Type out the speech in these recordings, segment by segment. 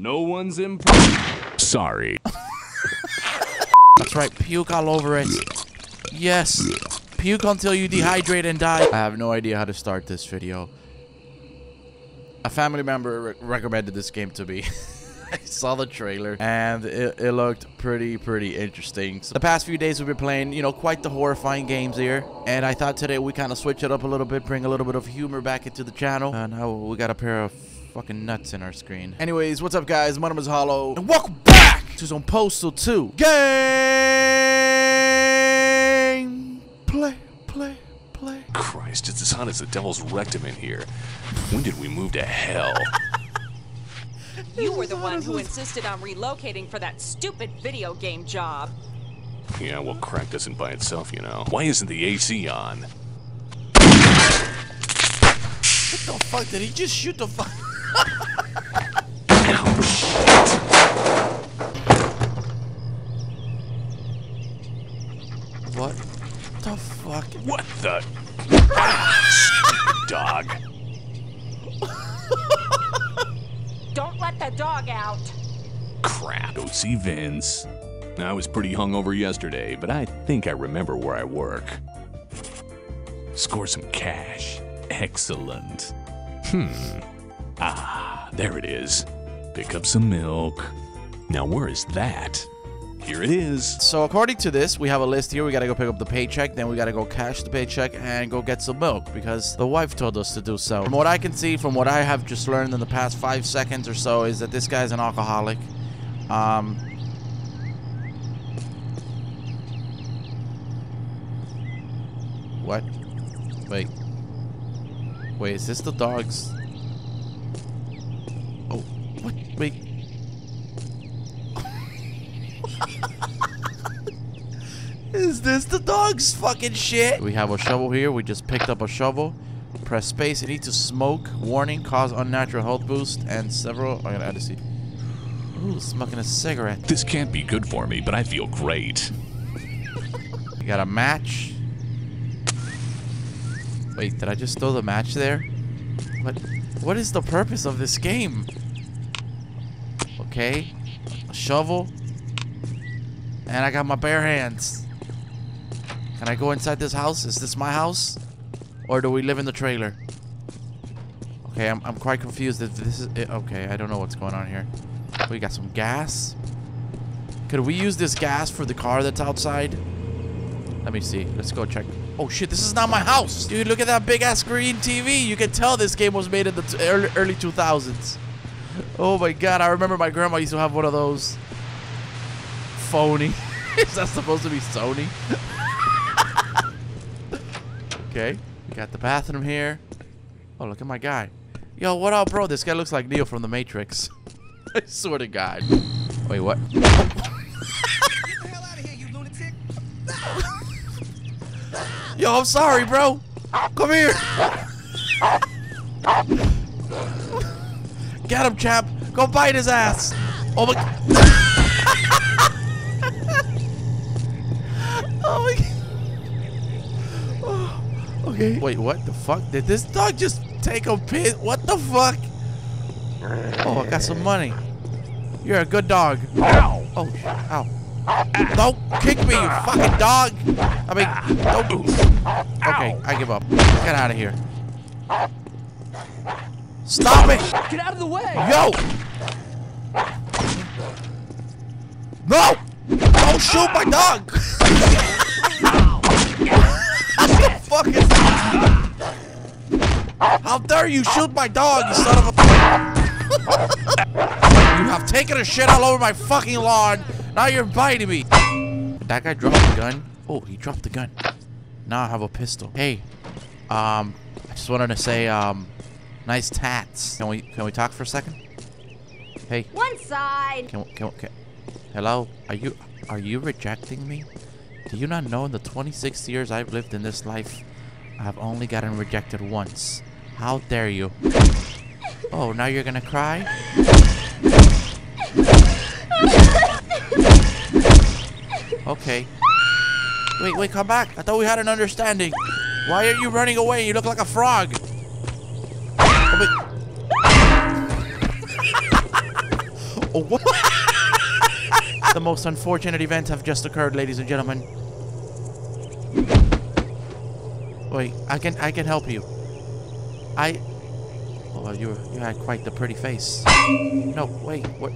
No one's in. Sorry. That's right, puke all over it. Yes. Puke until you dehydrate and die. I have no idea how to start this video. A family member re recommended this game to me. I saw the trailer and it, it looked pretty, pretty interesting. So the past few days we've been playing, you know, quite the horrifying games here. And I thought today we kind of switch it up a little bit, bring a little bit of humor back into the channel. And now we got a pair of fucking nuts in our screen. Anyways, what's up guys? My name is Hollow. And welcome back to some Postal 2. Game play, play, play. Christ, it's as hot as the devil's rectum in here. When did we move to hell? You were the one who insisted on relocating for that stupid video game job. Yeah, well, crack doesn't by itself, you know. Why isn't the AC on? What the fuck? Did he just shoot the fuck? What the fuck? What the? Dog. Don't let the dog out. Crap. Go see Vince. I was pretty hungover yesterday, but I think I remember where I work. Score some cash. Excellent. Hmm. Ah, there it is. Pick up some milk. Now, where is that? Here it is. So according to this, we have a list here. We gotta go pick up the paycheck, then we gotta go cash the paycheck and go get some milk because the wife told us to do so. From what I can see, from what I have just learned in the past five seconds or so, is that this guy's an alcoholic. Um. What? Wait. Wait, is this the dog's? Oh, what? Wait. Is this the dog's fucking shit? We have a shovel here. We just picked up a shovel. Press space. You need to smoke. Warning, cause unnatural health boost. And several... I gotta add a see. Ooh, smoking a cigarette. This can't be good for me, but I feel great. You got a match. Wait, did I just throw the match there? What? What is the purpose of this game? Okay. A shovel. And I got my bare hands. Can I go inside this house? Is this my house? Or do we live in the trailer? Okay, I'm, I'm quite confused if this is it. Okay, I don't know what's going on here. We got some gas. Could we use this gas for the car that's outside? Let me see. Let's go check. Oh shit, this is not my house. Dude, look at that big ass green TV. You can tell this game was made in the early, early 2000s. Oh my god, I remember my grandma used to have one of those. Phony. is that supposed to be Sony? okay, we got the bathroom here. Oh, look at my guy. Yo, what up, bro? This guy looks like Neo from The Matrix. I swear to God. Wait, what? Yo, I'm sorry, bro. Come here. Get him, champ. Go bite his ass. Oh my. Oh my. Oh, okay. Wait, what the fuck? Did this dog just take a piss? What the fuck? Oh, I got some money. You're a good dog. Ow! Oh, sh- ow. Don't kick me, you fucking dog. I mean, don't. Okay, I give up. Get out of here. Stop it! Get out of the way! Yo! No! Shoot my dog! what the fuck is How dare you shoot my dog, you son of a... you have taken a shit all over my fucking lawn. Now you're biting me. That guy drop the gun? Oh, he dropped the gun. Now I have a pistol. Hey, um, I just wanted to say, um, nice tats. Can we can we talk for a second? Hey, One side. can we, can, can hello? Are you are you rejecting me? Do you not know in the 26 years I've lived in this life, I have only gotten rejected once. How dare you? Oh, now you're gonna cry? Okay. Wait, wait, come back. I thought we had an understanding. Why are you running away? You look like a frog. Oh. Oh, what? The most unfortunate event have just occurred, ladies and gentlemen. Wait, I can I can help you. I. Oh, you you had quite the pretty face. No, wait, what?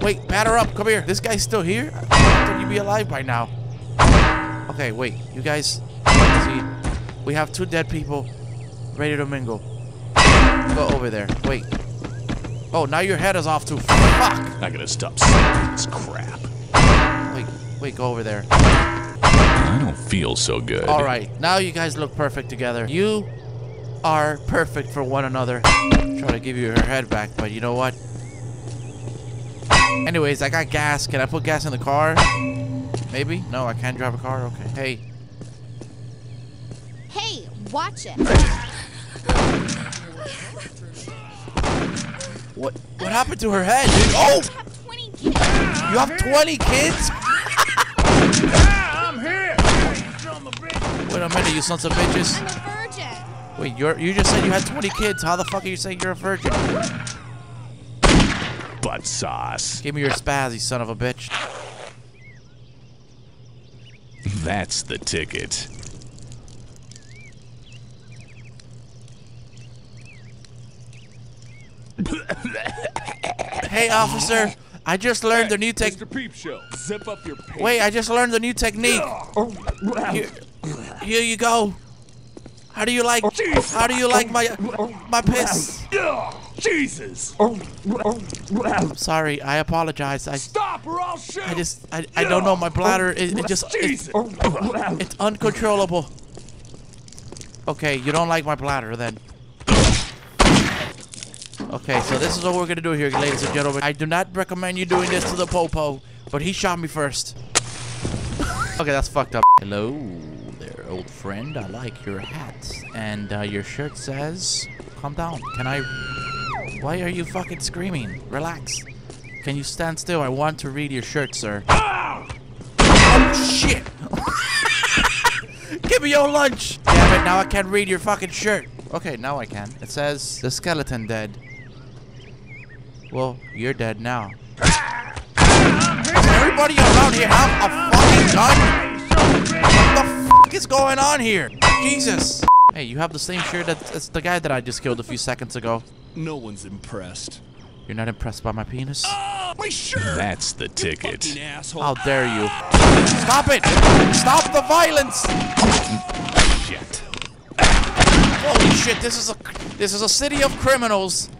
Wait, batter up. Come here. This guy's still here. I thought you'd be alive by now. Okay, wait. You guys, see, we have two dead people ready to mingle. Go over there. Wait. Oh, now your head is off too. Fuck. I gotta stop saying this crap. Wait, wait, go over there. I don't feel so good. All right, now you guys look perfect together. You are perfect for one another. Try to give you her head back, but you know what? Anyways, I got gas. Can I put gas in the car? Maybe? No, I can't drive a car? Okay. Hey, Hey, watch it. what what happened to her head, dude? Oh! You have 20 kids? I'm here! Wait a minute, you sons of bitches. I'm a virgin. Wait, you're you just said you had 20 kids. How the fuck are you saying you're a virgin? Butt sauce. Give me your spaz, you son of a bitch. That's the ticket. Hey, officer. I just learned the new tech. Mr. Peep Show, zip up your pants. Wait, I just learned the new technique. Oh, here, here you go. How do you like? Oh, how do you like my oh, my piss? Jesus! I'm sorry. I apologize. I Stop or I'll shoot! I just I, I don't know. My bladder it, it just Jesus! it's uncontrollable. Okay, you don't like my bladder then. Okay, so this is what we're gonna do here, ladies and gentlemen. I do not recommend you doing this to the popo, but he shot me first. okay, that's fucked up. Hello there, old friend. I like your hat, and uh, your shirt says, "Calm down." Can I? Why are you fucking screaming? Relax. Can you stand still? I want to read your shirt, sir. Oh shit! Give me your lunch! Damn it, now I can't read your fucking shirt. Okay, now I can. It says, the skeleton dead. Well, you're dead now. Everybody around here have a fucking gun? What the fuck is going on here? Jesus. Hey, you have the same shirt that- as the guy that I just killed a few seconds ago. No one's impressed. You're not impressed by my penis? Oh, my shirt! That's the ticket. Fucking asshole. How dare you? Stop it! Stop the violence! Shit. Holy shit, this is a this is a city of criminals.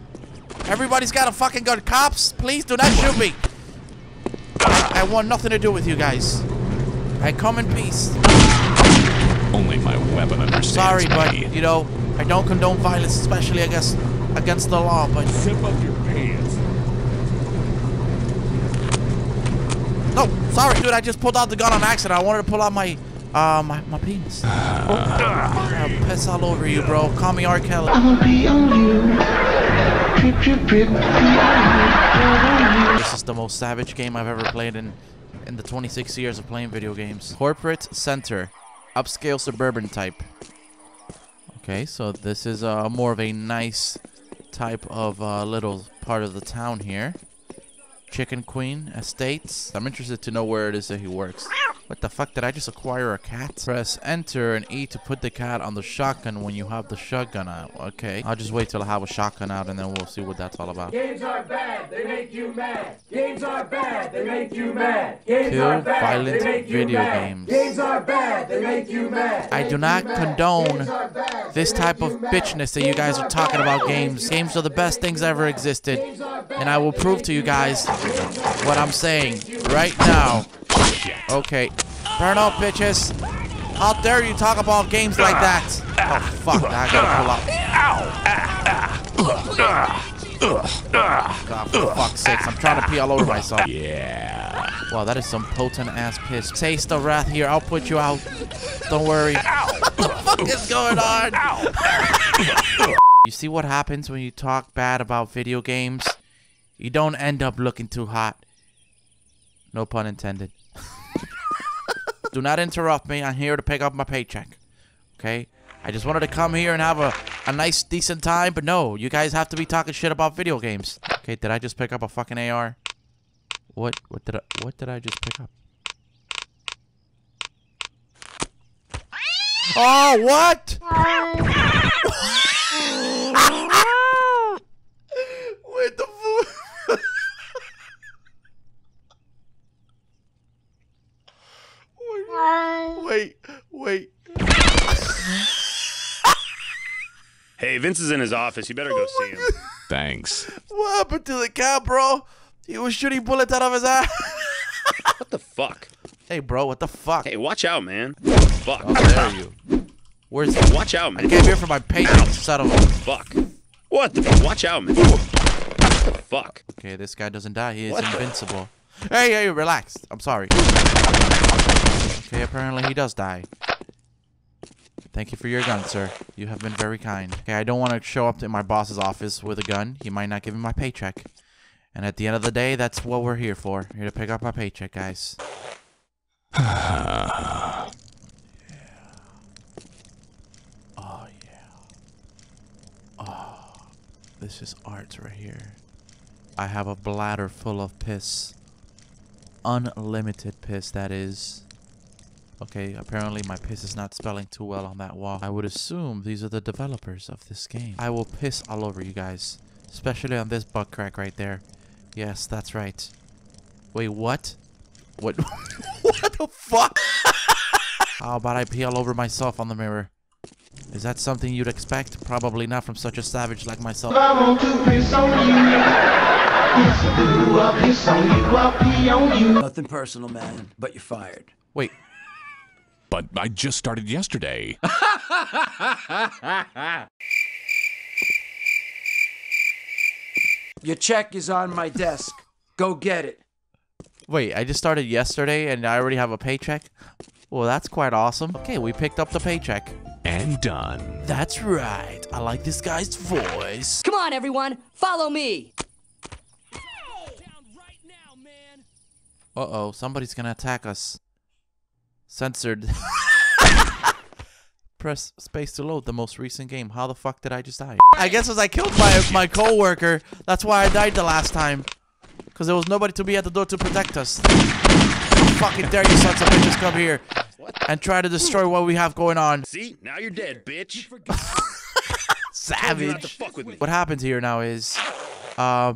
Everybody's got a fucking gun. Cops, please do not shoot me. I, I want nothing to do with you guys. I come in peace. Only my weapon understands Sorry, but you know, I don't condone violence, especially against against the law, but Zip up your pants. no, sorry dude, I just pulled out the gun on accident. I wanted to pull out my uh my, my penis. I'll piss all over you, bro. Call me R. Kelly. I'll be on you. This is the most savage game I've ever played in in the 26 years of playing video games. Corporate center, upscale suburban type. Okay, so this is uh, more of a nice type of uh, little part of the town here. Chicken Queen Estates. I'm interested to know where it is that he works. What the fuck? Did I just acquire a cat? Press enter and E to put the cat on the shotgun when you have the shotgun out. Okay. I'll just wait till I have a shotgun out and then we'll see what that's all about. Games are bad, they make you mad. Games are bad, they make you mad. Games Kill are bad, violent they make you video mad. games. Games are bad, they make you mad. I do not condone bad, this type of bitchness that you guys are talking about games. Games are the best things ever existed. And I will prove to you guys what I'm saying right now. Okay. Burn up, bitches. How dare you talk about games like that? Oh, fuck. I gotta pull up. God, for fuck's sakes. I'm trying to pee all over myself. Yeah. Wow, that is some potent ass piss. Taste the wrath here. I'll put you out. Don't worry. what the fuck is going on? you see what happens when you talk bad about video games? You don't end up looking too hot. No pun intended. Do not interrupt me. I'm here to pick up my paycheck. Okay? I just wanted to come here and have a, a nice, decent time, but no, you guys have to be talking shit about video games. Okay, did I just pick up a fucking AR? What? What did I? What did I just pick up? Oh, what? Wait, the fuck? wait, wait, wait. Hey, Vince is in his office. You better go oh see him. Thanks. What happened to the cat, bro? He was shooting bullets out of his ass. What the fuck? hey, bro, what the fuck? Hey, watch out, man. Fuck. Oh, there you. Where's he? Watch out, man. I came here for my paycheck, son of a. Fuck. What the? Watch out, man. Fuck? Okay, this guy doesn't die. He is What the- invincible. Hey, hey, relax. I'm sorry. Okay, apparently he does die. Thank you for your gun, sir. You have been very kind. Okay, I don't want to show up in my boss's office with a gun. He might not give me my paycheck. And at the end of the day, that's what we're here for. Here to pick up my paycheck, guys. yeah. Oh, yeah. Oh, this is art right here. I have a bladder full of piss. Unlimited piss, that is. Okay, apparently my piss is not spelling too well on that wall. I would assume these are the developers of this game. I will piss all over you guys. Especially on this butt crack right there. Yes, that's right. Wait, what? What? what the fuck? How about I pee all over myself on the mirror? Is that something you'd expect? Probably not from such a savage like myself. I want to piss on you. Yes, I do. I'll piss on you. I'll pee on you. Nothing personal, man, but you're fired. Wait, But I just started yesterday. Your check is on my desk. Go get it. Wait, I just started yesterday and I already have a paycheck? Well, that's quite awesome. Okay, we picked up the paycheck. and done. That's right. I like this guy's voice. Come on, everyone, follow me. Uh-oh, somebody's gonna attack us. Censored. Press space to load the most recent game. How the fuck did I just die? I guess as I killed my my coworker, that's why I died the last time. Cause there was nobody to be at the door to protect us. How fucking dare you sons of bitches come here and try to destroy what we have going on. See? Now you're dead, bitch. Savage. not to fuck with me. What happens here now is, uh,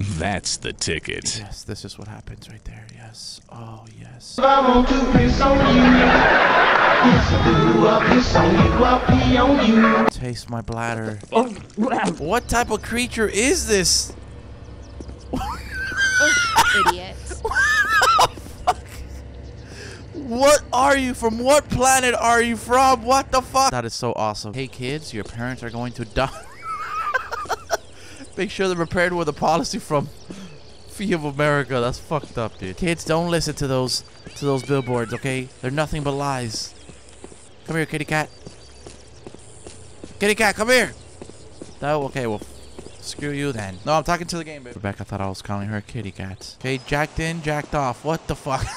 That's the ticket. yes, this is what happens right there. Yes. Oh, yes. I want to piss on you. Yes, I do. I'll piss on you. I'll pee on you. Taste my bladder. Oh, What type of creature is this? Idiot. What are you? From what planet are you from? What the fuck? That is so awesome. Hey kids, your parents are going to die. Make sure they're prepared with a policy from Fee of America. That's fucked up, dude. Kids, don't listen to those to those billboards, okay? They're nothing but lies. Come here, kitty cat. Kitty cat, come here. No, okay, well, screw you then. No, I'm talking to the game, babe. Rebecca thought I was calling her kitty cat. Okay, jacked in, jacked off. What the fuck?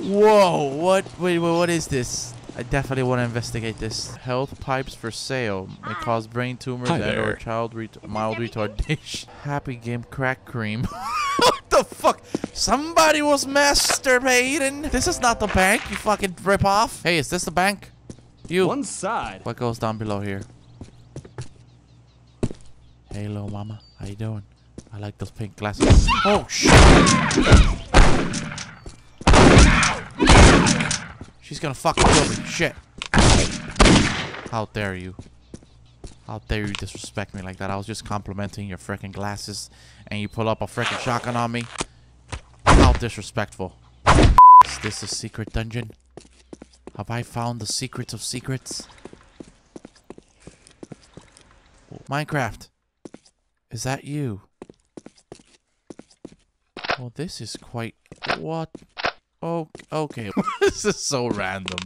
Whoa, what, wait, wait, what is this? I definitely want to investigate this. Health pipes for sale may cause brain tumors Hi and or child ret mild retardation. Happy game crack cream. what the fuck? Somebody was masturbating. This is not the bank, you fucking rip off. Hey, is this the bank? You. One side. What goes down below here? Hey, little mama. How you doing? I like those pink glasses. Oh, shit. She's gonna fucking kill me. Shit. How dare you? How dare you disrespect me like that? I was just complimenting your freaking glasses and you pull up a freaking shotgun on me. How disrespectful. Is this a secret dungeon? Have I found the secrets of secrets? Minecraft. Is that you? Well, this is quite... What? Oh, okay. this is so random.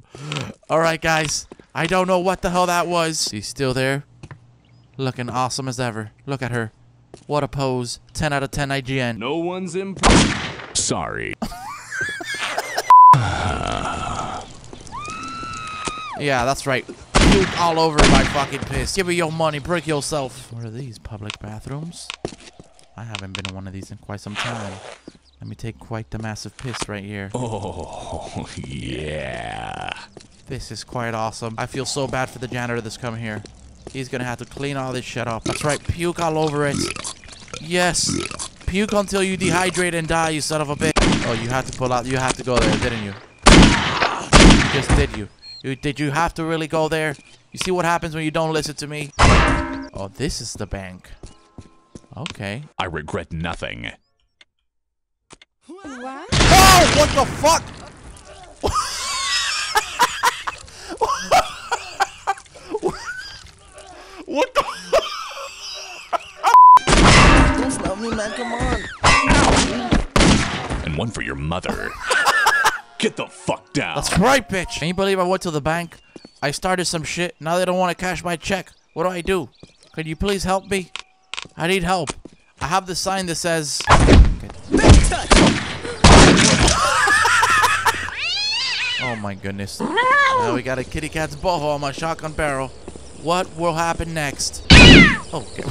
Alright, guys. I don't know what the hell that was. She's still there. Looking awesome as ever. Look at her. What a pose. 10 out of 10 IGN. No one's impressed. Sorry. Yeah, that's right. puke all over my fucking piss. Give me your money. Break yourself. What are these? Public bathrooms? I haven't been in one of these in quite some time. Let me take quite the massive piss right here. Oh, yeah. This is quite awesome. I feel so bad for the janitor that's come here. He's gonna have to clean all this shit up. That's right, puke all over it. Yes. Puke until you dehydrate and die, you son of a bitch. Oh, you had to pull out. You had to go there, didn't you? You just did you. you. Did you have to really go there? You see what happens when you don't listen to me? Oh, this is the bank. Okay. I regret nothing. What? What the fuck? what the? Don't stop me, man. Come on. And one for your mother. Get the fuck down. That's right, bitch. Can you believe I went to the bank? I started some shit. Now they don't want to cash my check. What do I do? Could you please help me? I need help. I have the sign that says. Oh my goodness. Now we got a kitty cat's butthole on my shotgun barrel. What will happen next? Oh, okay.